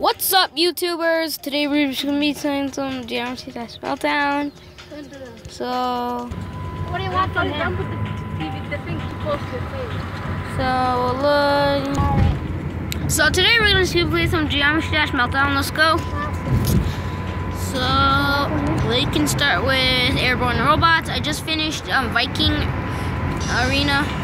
What's up, YouTubers? Today we're just gonna be playing some Geometry Dash Meltdown. So, What do you want from him? Put the TV, the thing too close to your face. so look. So today we're gonna play some Geometry Dash Meltdown. Let's go. So we can start with Airborne Robots. I just finished um, Viking Arena.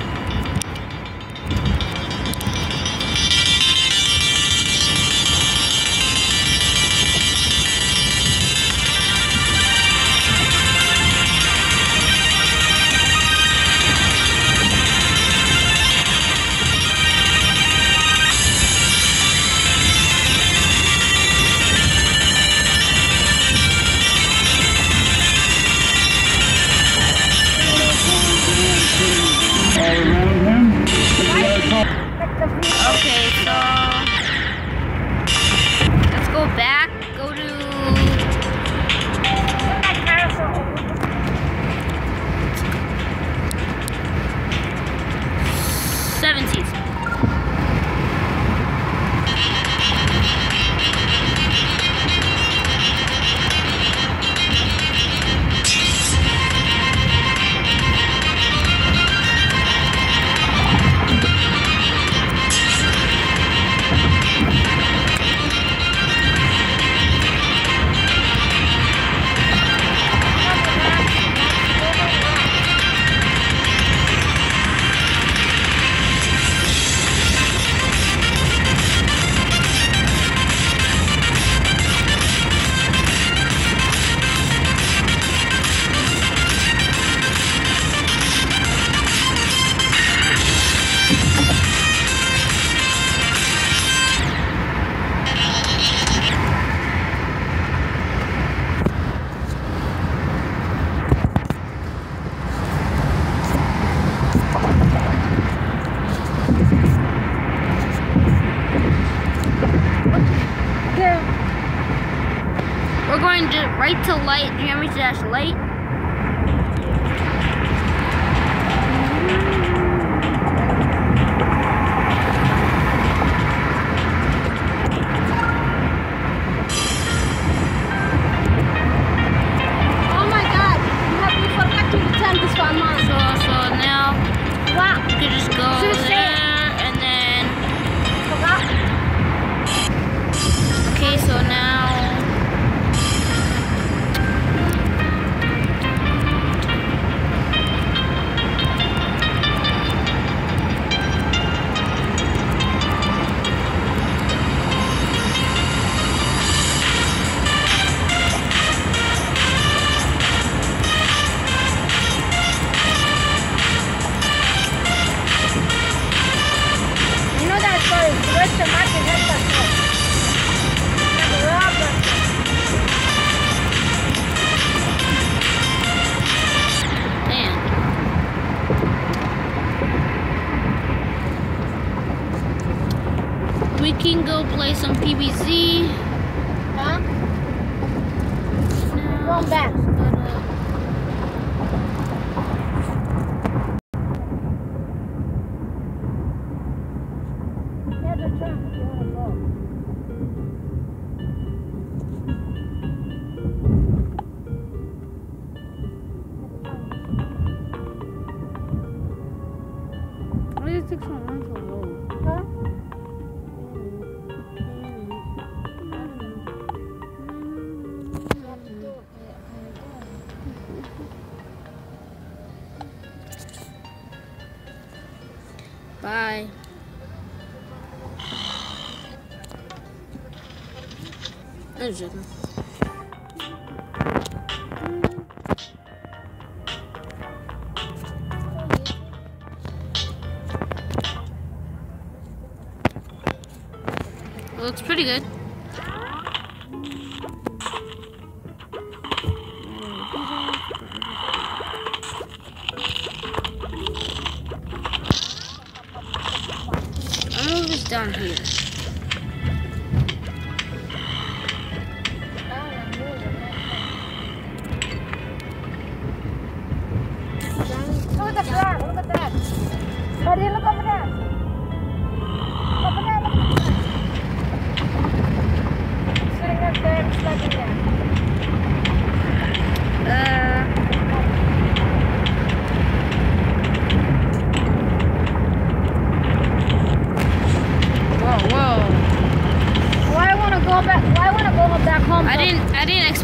We're going to right to Lite, Geometry Dash Lite. Some Huh? now. Going back. Bye. Just joking. Looks pretty good. Down here. Look at that, look at that. Buddy, look over there.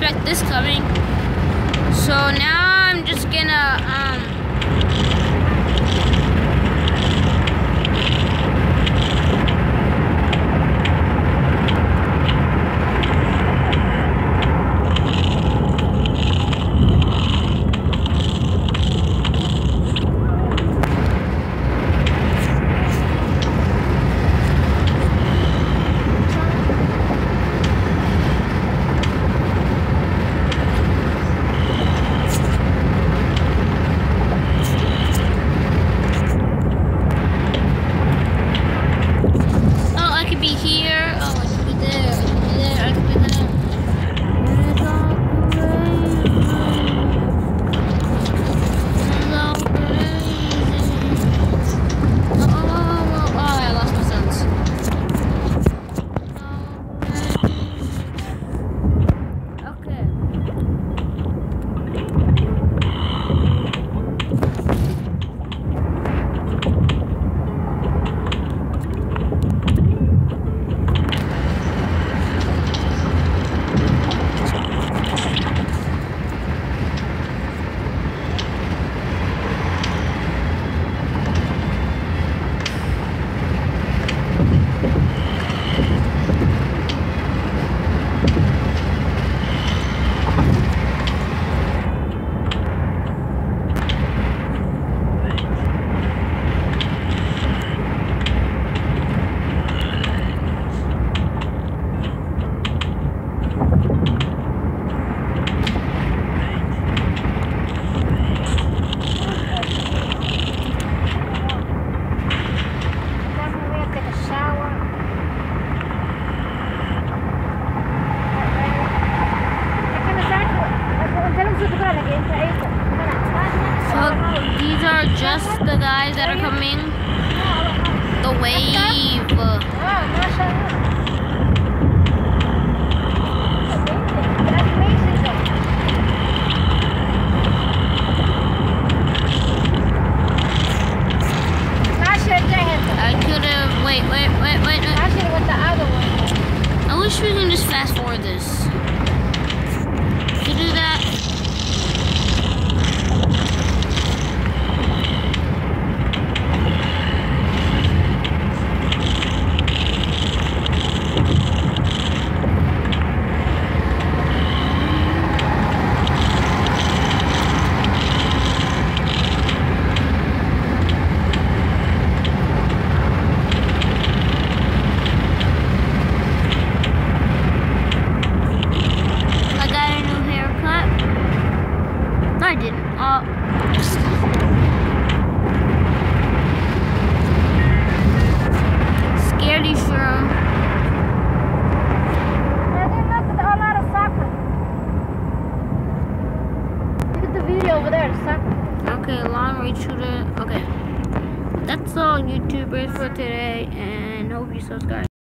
expect this coming. So now I'm just gonna, um, are just the guys that are coming. The wave. wait, wait, wait, wait. Actually, with the other one. I wish we can just fast forward this. subscribe.